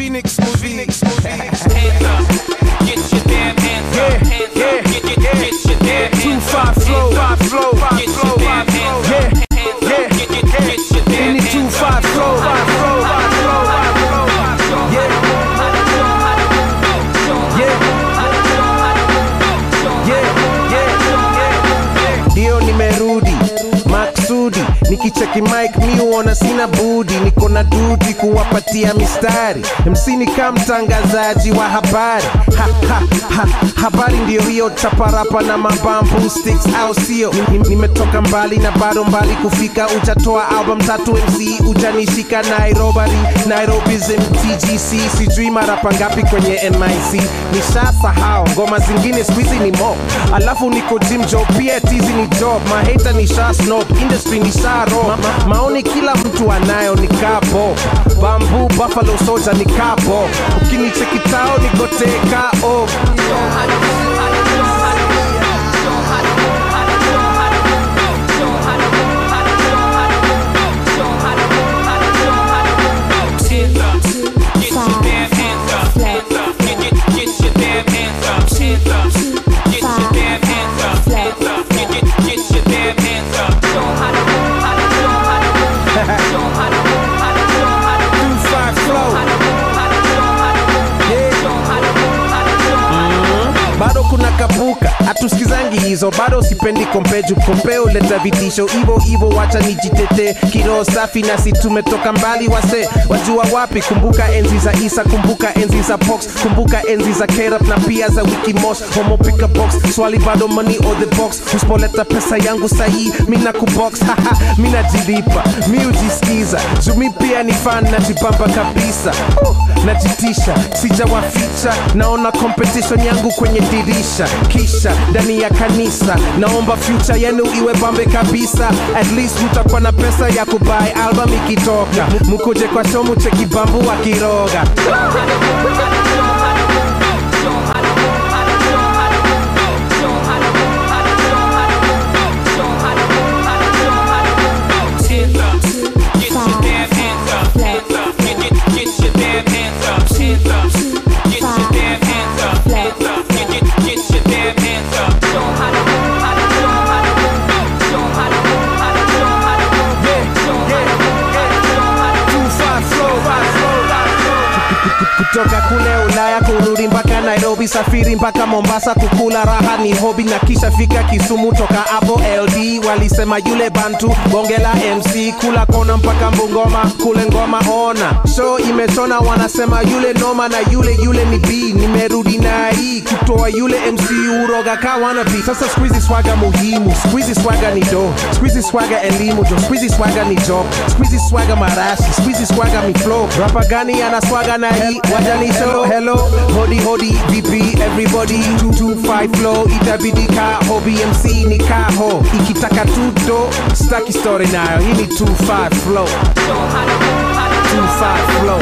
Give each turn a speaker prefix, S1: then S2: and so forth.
S1: Phoenix movie.
S2: Hands up. Get your damn hands up.
S1: Yeah,
S2: Hands
S1: yeah,
S2: up. Get, get,
S1: yeah.
S2: get your damn
S1: Two
S2: hands
S1: five
S2: up.
S1: Nikicheki mike miuona sina budi. Niko na dudi kuwapatia mistari. Msini ka mtangazaji wa habari. Ha, ha, ha, habari ndio hiyo chaparapa na mabambu sticks au sio? Ni- ni- nimetoka mbali na bado mbali kufika. Ujatoa album tatu mc ujanishika nairobari nairobism sijui marapa ngapi kwenye nic nishasahau ngoma zingine skuizi ni mo alafu niko jim job pia tizi ni job. Maheta ni snob. Industry ni sha ma, ma, maoni kila mtu anayo ni kapo bambu buffalo soja ni kapo ukinichekitao nikoteka oh.
S2: Hands up.
S1: puca, hatusikizangi hizo bado sipendi kompeju. Kompeo leta vitisho ivo ivo wacha nijitete kiroho safi nasi tumetoka mbali wase. Wajua wapi kumbuka enzi za isa kumbuka enzi za box kumbuka enzi za kerap na pia za wikimos homopika box swali bado money or the box. Usipoleta pesa yangu sahii mina kubox. Haha mina jilipa mi ujisikiza jumi pia ni fan najibamba kabisa. Uh, najitisha sijawaficha. Naona competition yangu kwenye dirisha. Kisha ndani ya kanisa naomba future yenu iwe bambe kabisa at least mtakuwa na pesa ya kubai album ikitoka mkuje kwa show mucheki bambu wakiroga
S2: get your damn hands up. Hands up. Get your damn hands up. Hands up. Get, get, get your
S1: kutoka kule ulaya mpaka nairobi safiri mpaka mombasa kukula raha ni hobi na kisha fika kisumu toka hapo ld walisema yule bantu bonge la mc kula kona mpaka mbungoma kule ngoma ona. So imetona wanasema yule noma na yule yule ni b. Nimerudi na kutoa yule mc uroga kawana b sasa squeezy swaga muhimu squeezy swaga ni do squeezy swaga elimu jo squeezy swaga ni job. Squeezy swaga marashi squeezy swaga mi flow. Rapa gani ana swaga na wajani hello hodi hodi vp everybody 225 flow. Itabidi ka hobi mc ni kaho ikitaka tudo staki story nayo hii ni 25 flow. 25 flow